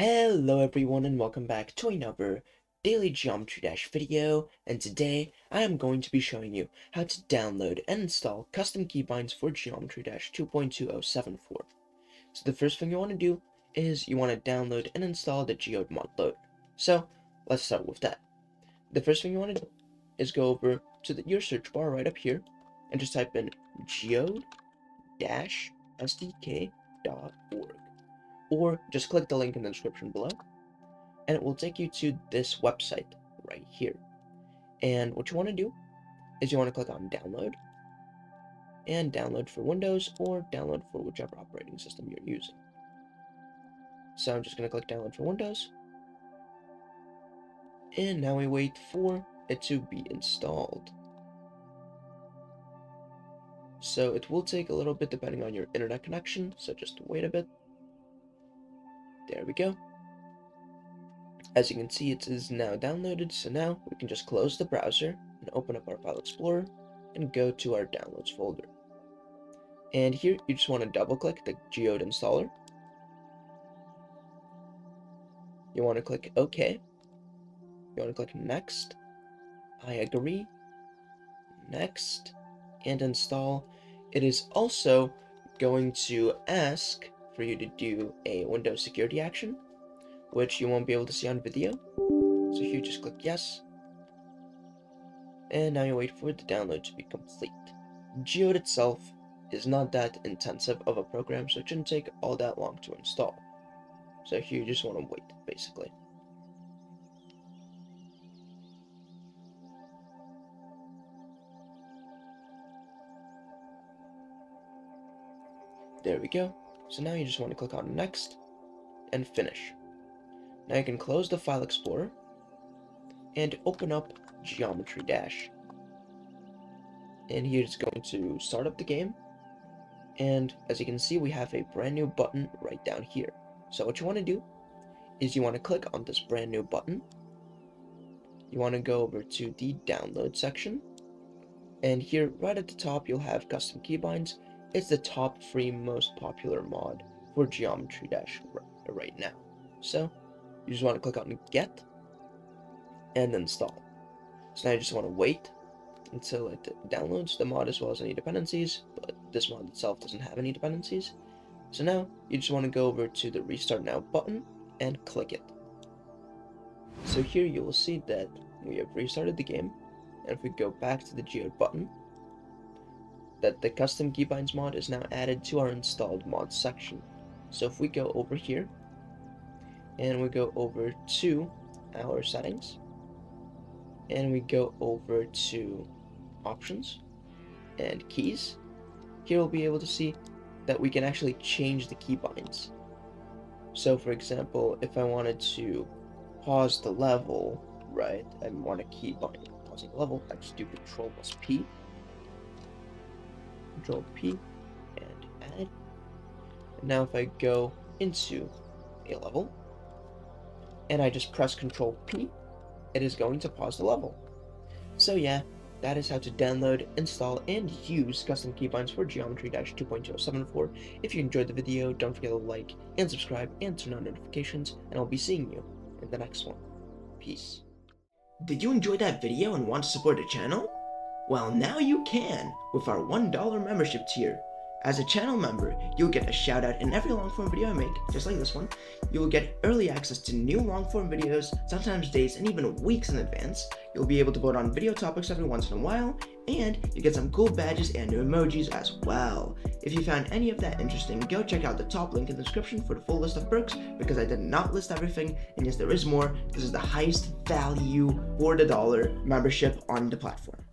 Hello everyone and welcome back to another Daily Geometry Dash video and today I am going to be showing you how to download and install custom keybinds for Geometry Dash 2.2074. So the first thing you want to do is you want to download and install the Geode mod load. So let's start with that. The first thing you want to do is go over to the, your search bar right up here and just type in geode-sdk.org or just click the link in the description below and it will take you to this website right here. And what you want to do is you want to click on download and download for Windows or download for whichever operating system you're using. So I'm just going to click download for Windows. And now we wait for it to be installed. So it will take a little bit depending on your internet connection, so just wait a bit. There we go. As you can see, it is now downloaded, so now we can just close the browser and open up our File Explorer and go to our Downloads folder. And here, you just want to double-click the Geode installer. You want to click OK. You want to click Next. I agree. Next. And install. It is also going to ask for you to do a Windows security action, which you won't be able to see on video. So here, you just click yes. And now you wait for the download to be complete. Geode itself is not that intensive of a program, so it shouldn't take all that long to install. So you just want to wait, basically. There we go. So now you just want to click on next and finish. Now you can close the file explorer and open up Geometry Dash. And here it's going to start up the game. And as you can see, we have a brand new button right down here. So what you want to do is you want to click on this brand new button. You want to go over to the download section. And here right at the top, you'll have custom keybinds it's the top three most popular mod for Geometry Dash right now. So, you just want to click on Get and install. So now you just want to wait until it downloads the mod as well as any dependencies, but this mod itself doesn't have any dependencies. So now, you just want to go over to the Restart Now button and click it. So here you will see that we have restarted the game, and if we go back to the Geode button, that the custom keybinds mod is now added to our installed mods section. So if we go over here and we go over to our settings and we go over to options and keys, here we'll be able to see that we can actually change the keybinds. So for example, if I wanted to pause the level, right, I want a keybind pausing level, I just do control plus P Control P and add. And now if I go into a level and I just press Control P, it is going to pause the level. So yeah, that is how to download, install, and use custom keybinds for Geometry Dash 2.074. If you enjoyed the video, don't forget to like and subscribe and turn on notifications, and I'll be seeing you in the next one. Peace. Did you enjoy that video and want to support the channel? Well, now you can with our $1 membership tier. As a channel member, you'll get a shout out in every long form video I make, just like this one. You will get early access to new long form videos, sometimes days and even weeks in advance. You'll be able to vote on video topics every once in a while, and you get some cool badges and new emojis as well. If you found any of that interesting, go check out the top link in the description for the full list of perks, because I did not list everything, and yes, there is more. This is the highest value for the dollar membership on the platform.